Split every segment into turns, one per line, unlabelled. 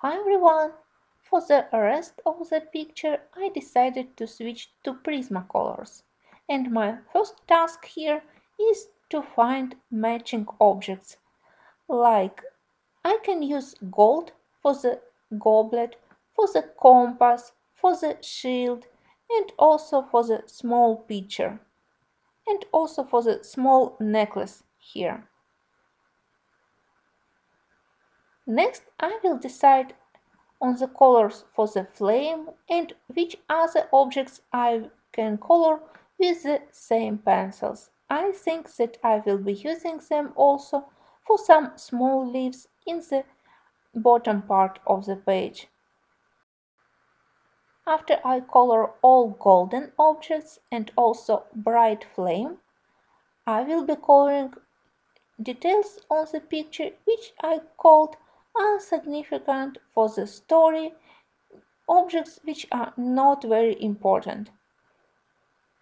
Hi everyone! For the rest of the picture I decided to switch to Prismacolors and my first task here is to find matching objects like I can use gold for the goblet, for the compass, for the shield and also for the small pitcher and also for the small necklace here. Next I will decide on the colors for the flame and which other objects I can color with the same pencils. I think that I will be using them also for some small leaves in the bottom part of the page. After I color all golden objects and also bright flame, I will be coloring details on the picture which I called insignificant for the story, objects which are not very important.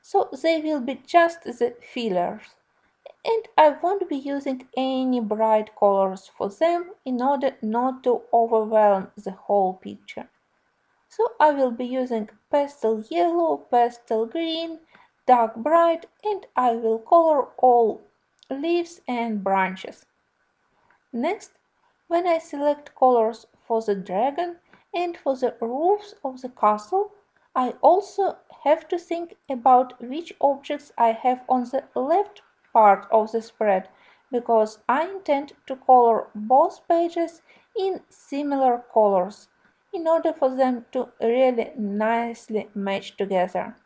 So they will be just the fillers. And I won't be using any bright colors for them in order not to overwhelm the whole picture. So I will be using pastel yellow, pastel green, dark bright and I will color all leaves and branches. Next when I select colors for the dragon and for the roofs of the castle, I also have to think about which objects I have on the left part of the spread because I intend to color both pages in similar colors in order for them to really nicely match together.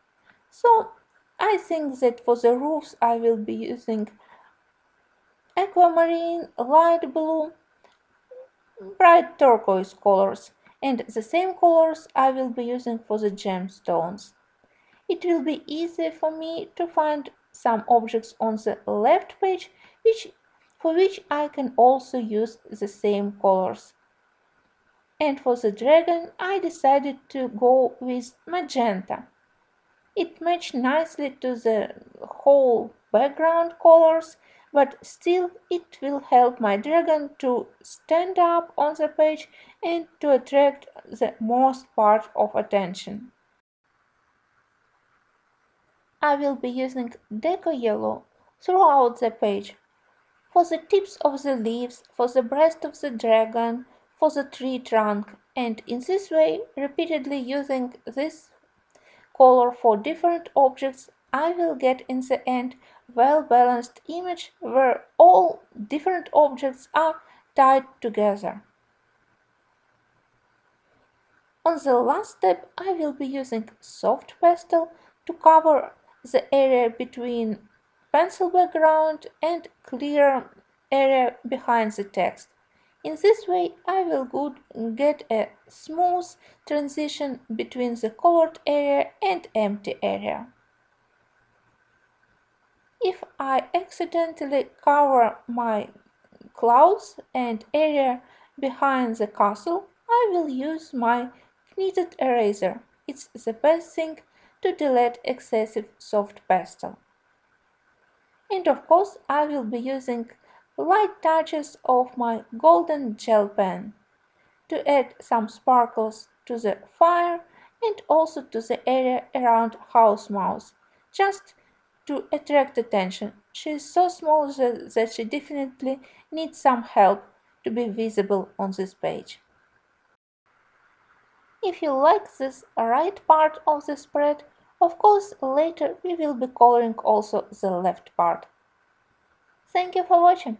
So I think that for the roofs I will be using aquamarine, light blue, bright turquoise colors and the same colors I will be using for the gemstones. It will be easy for me to find some objects on the left page which, for which I can also use the same colors. And for the dragon I decided to go with magenta. It matched nicely to the whole background colors but still it will help my dragon to stand up on the page and to attract the most part of attention. I will be using deco yellow throughout the page for the tips of the leaves, for the breast of the dragon, for the tree trunk and in this way repeatedly using this color for different objects I will get in the end well-balanced image where all different objects are tied together. On the last step I will be using soft pastel to cover the area between pencil background and clear area behind the text. In this way I will get a smooth transition between the colored area and empty area. If I accidentally cover my clouds and area behind the castle, I will use my kneaded eraser. It's the best thing to delete excessive soft pastel. And of course, I will be using light touches of my golden gel pen to add some sparkles to the fire and also to the area around house mouse. Just to attract attention. She is so small that, she definitely needs some help to be visible on this page. If you like this right part of the spread, of course later we will be coloring also the left part. Thank you for watching.